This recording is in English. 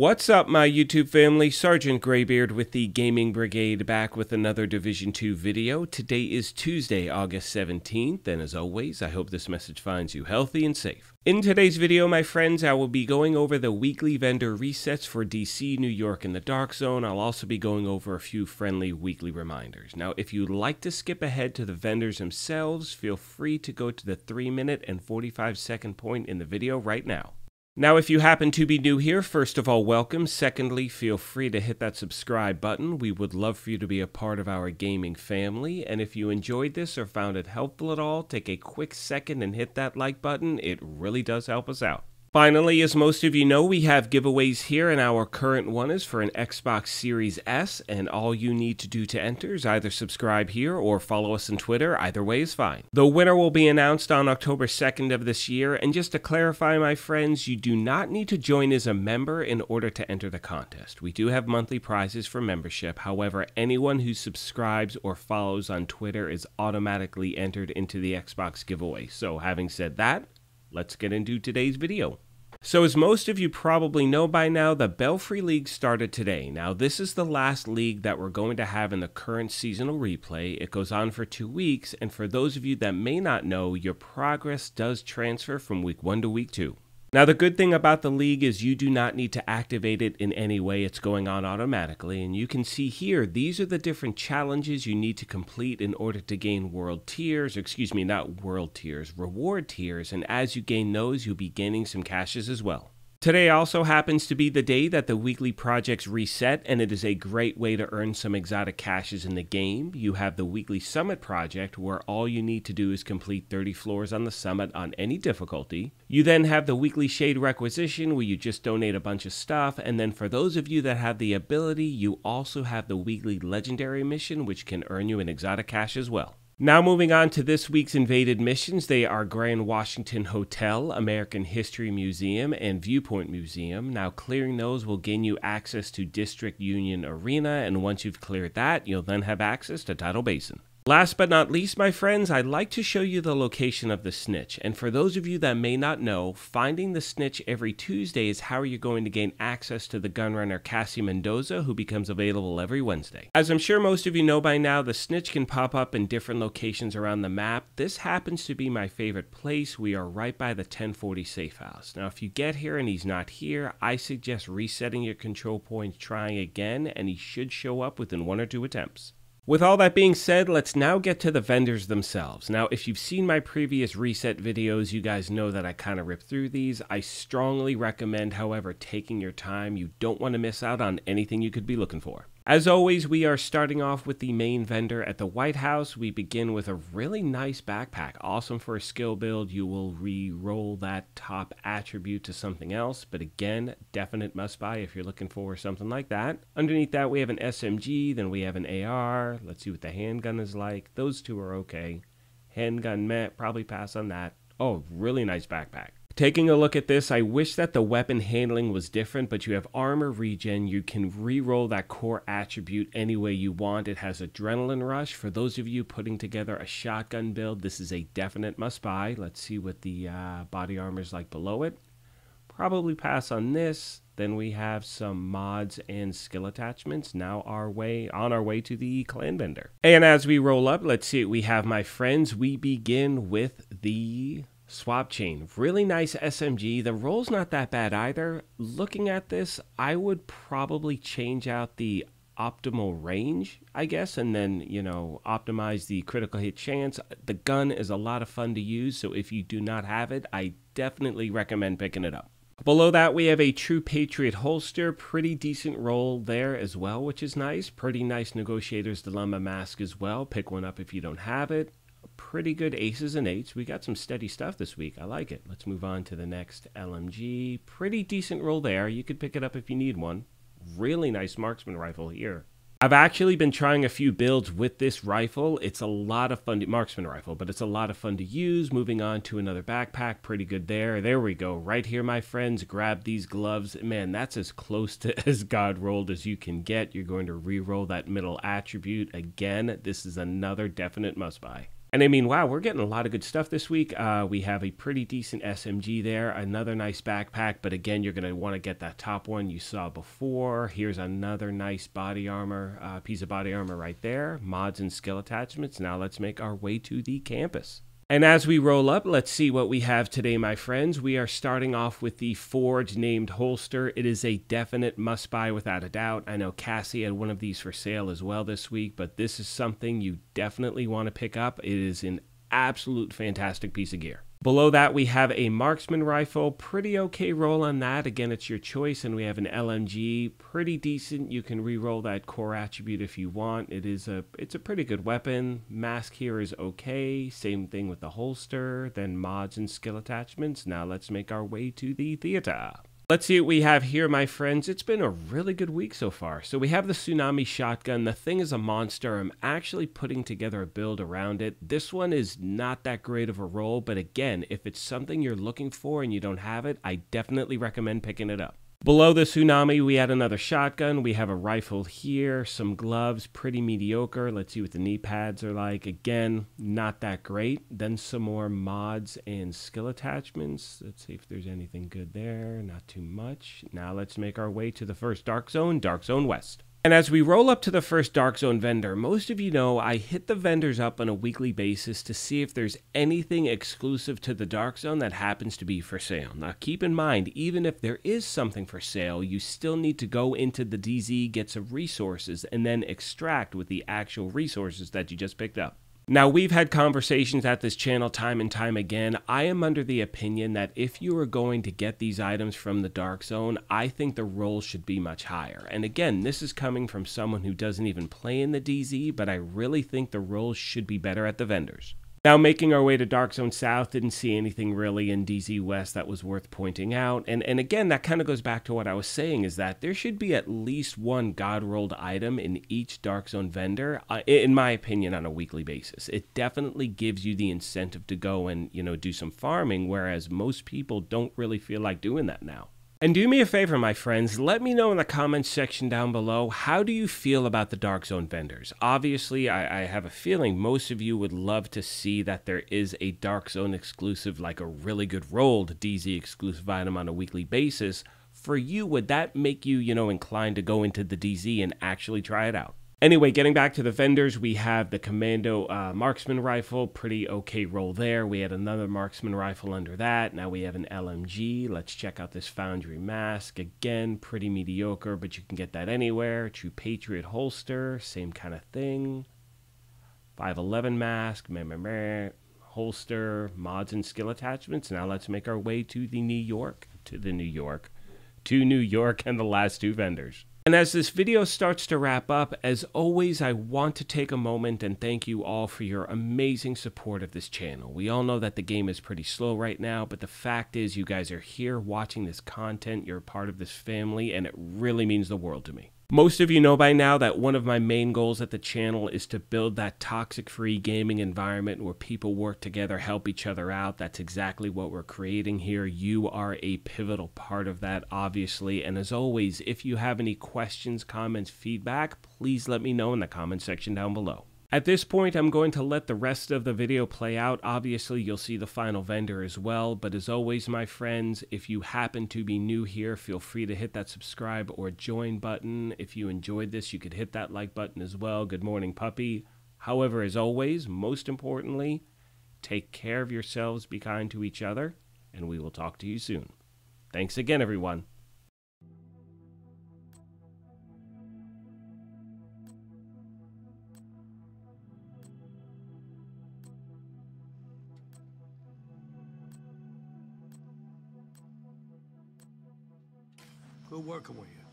What's up, my YouTube family? Sergeant Greybeard with the Gaming Brigade back with another Division 2 video. Today is Tuesday, August 17th, and as always, I hope this message finds you healthy and safe. In today's video, my friends, I will be going over the weekly vendor resets for DC, New York, and the Dark Zone. I'll also be going over a few friendly weekly reminders. Now, if you'd like to skip ahead to the vendors themselves, feel free to go to the 3 minute and 45 second point in the video right now. Now, if you happen to be new here, first of all, welcome. Secondly, feel free to hit that subscribe button. We would love for you to be a part of our gaming family. And if you enjoyed this or found it helpful at all, take a quick second and hit that like button. It really does help us out. Finally, as most of you know, we have giveaways here, and our current one is for an Xbox Series S, and all you need to do to enter is either subscribe here or follow us on Twitter. Either way is fine. The winner will be announced on October 2nd of this year, and just to clarify, my friends, you do not need to join as a member in order to enter the contest. We do have monthly prizes for membership. However, anyone who subscribes or follows on Twitter is automatically entered into the Xbox giveaway. So, having said that, let's get into today's video. So, as most of you probably know by now, the Belfry League started today. Now, this is the last league that we're going to have in the current seasonal replay. It goes on for two weeks, and for those of you that may not know, your progress does transfer from week one to week two. Now, the good thing about the league is you do not need to activate it in any way. It's going on automatically. And you can see here, these are the different challenges you need to complete in order to gain world tiers, excuse me, not world tiers, reward tiers. And as you gain those, you'll be gaining some caches as well. Today also happens to be the day that the weekly projects reset, and it is a great way to earn some exotic caches in the game. You have the weekly summit project, where all you need to do is complete 30 floors on the summit on any difficulty. You then have the weekly shade requisition, where you just donate a bunch of stuff, and then for those of you that have the ability, you also have the weekly legendary mission, which can earn you an exotic cache as well. Now, moving on to this week's invaded missions, they are Grand Washington Hotel, American History Museum, and Viewpoint Museum. Now, clearing those will gain you access to District Union Arena, and once you've cleared that, you'll then have access to Tidal Basin. Last but not least, my friends, I'd like to show you the location of the snitch. And for those of you that may not know, finding the snitch every Tuesday is how you're going to gain access to the gunrunner Cassie Mendoza, who becomes available every Wednesday. As I'm sure most of you know by now, the snitch can pop up in different locations around the map. This happens to be my favorite place. We are right by the 1040 safe house. Now, if you get here and he's not here, I suggest resetting your control points, trying again, and he should show up within one or two attempts. With all that being said, let's now get to the vendors themselves. Now, if you've seen my previous reset videos, you guys know that I kind of rip through these. I strongly recommend, however, taking your time. You don't want to miss out on anything you could be looking for. As always, we are starting off with the main vendor at the White House. We begin with a really nice backpack. Awesome for a skill build. You will re-roll that top attribute to something else, but again, definite must buy if you're looking for something like that. Underneath that, we have an SMG, then we have an AR. Let's see what the handgun is like. Those two are okay. Handgun met, probably pass on that. Oh, really nice backpack. Taking a look at this, I wish that the weapon handling was different, but you have armor regen. You can re-roll that core attribute any way you want. It has adrenaline rush. For those of you putting together a shotgun build, this is a definite must-buy. Let's see what the uh, body armor is like below it. Probably pass on this. Then we have some mods and skill attachments. Now our way on our way to the clan vendor. And as we roll up, let's see we have my friends. We begin with the Swap chain, really nice SMG. The roll's not that bad either. Looking at this, I would probably change out the optimal range, I guess, and then, you know, optimize the critical hit chance. The gun is a lot of fun to use, so if you do not have it, I definitely recommend picking it up. Below that, we have a True Patriot holster. Pretty decent roll there as well, which is nice. Pretty nice Negotiator's Dilemma mask as well. Pick one up if you don't have it pretty good aces and eights. We got some steady stuff this week. I like it. Let's move on to the next LMG. Pretty decent roll there. You could pick it up if you need one. Really nice marksman rifle here. I've actually been trying a few builds with this rifle. It's a lot of fun, to, marksman rifle, but it's a lot of fun to use. Moving on to another backpack, pretty good there. There we go, right here, my friends. Grab these gloves. Man, that's as close to as God rolled as you can get. You're going to re-roll that middle attribute again. This is another definite must-buy. And I mean, wow, we're getting a lot of good stuff this week. Uh, we have a pretty decent SMG there, another nice backpack, but again, you're going to want to get that top one you saw before. Here's another nice body armor, uh, piece of body armor right there, mods and skill attachments. Now let's make our way to the campus. And as we roll up, let's see what we have today, my friends. We are starting off with the Forge named holster. It is a definite must buy without a doubt. I know Cassie had one of these for sale as well this week, but this is something you definitely want to pick up. It is an absolute fantastic piece of gear. Below that, we have a marksman rifle. Pretty okay roll on that. Again, it's your choice. And we have an LMG. Pretty decent. You can re-roll that core attribute if you want. It is a it's a pretty good weapon. Mask here is okay. Same thing with the holster. Then mods and skill attachments. Now let's make our way to the theater. Let's see what we have here, my friends. It's been a really good week so far. So we have the Tsunami Shotgun. The thing is a monster. I'm actually putting together a build around it. This one is not that great of a roll, but again, if it's something you're looking for and you don't have it, I definitely recommend picking it up. Below the tsunami, we had another shotgun. We have a rifle here, some gloves, pretty mediocre. Let's see what the knee pads are like. Again, not that great. Then some more mods and skill attachments. Let's see if there's anything good there. Not too much. Now let's make our way to the first Dark Zone, Dark Zone West. And as we roll up to the first Dark Zone vendor, most of you know I hit the vendors up on a weekly basis to see if there's anything exclusive to the Dark Zone that happens to be for sale. Now, keep in mind, even if there is something for sale, you still need to go into the DZ, get some resources, and then extract with the actual resources that you just picked up. Now, we've had conversations at this channel time and time again. I am under the opinion that if you are going to get these items from the Dark Zone, I think the rolls should be much higher. And again, this is coming from someone who doesn't even play in the DZ, but I really think the rolls should be better at the vendors. Now, making our way to Dark Zone South, didn't see anything really in DZ West that was worth pointing out. And, and again, that kind of goes back to what I was saying is that there should be at least one God rolled item in each Dark Zone vendor, uh, in my opinion, on a weekly basis. It definitely gives you the incentive to go and, you know, do some farming, whereas most people don't really feel like doing that now. And do me a favor, my friends, let me know in the comments section down below how do you feel about the Dark Zone vendors? Obviously, I, I, have a feeling most of you would love to see that there is a Dark Zone exclusive, like a really good rolled DZ exclusive item on a weekly basis. For you, would that make you, you know, inclined to go into the DZ and actually try it out? Anyway, getting back to the vendors, we have the Commando uh, marksman rifle, pretty okay roll there. We had another marksman rifle under that. Now we have an LMG. Let's check out this Foundry mask. Again, pretty mediocre, but you can get that anywhere. True Patriot holster, same kind of thing. 511 mask, meh, meh, meh. holster, mods and skill attachments. Now let's make our way to the New York, to the New York, to New York and the last two vendors. And as this video starts to wrap up, as always, I want to take a moment and thank you all for your amazing support of this channel. We all know that the game is pretty slow right now, but the fact is you guys are here watching this content, you're part of this family, and it really means the world to me. Most of you know by now that one of my main goals at the channel is to build that toxic free gaming environment where people work together, help each other out. That's exactly what we're creating here. You are a pivotal part of that, obviously. And as always, if you have any questions, comments, feedback, please let me know in the comment section down below. At this point, I'm going to let the rest of the video play out. Obviously, you'll see the final vendor as well, but as always, my friends, if you happen to be new here, feel free to hit that subscribe or join button. If you enjoyed this, you could hit that like button as well. Good morning, puppy. However, as always, most importantly, take care of yourselves, be kind to each other, and we will talk to you soon. Thanks again, everyone. Good working with you.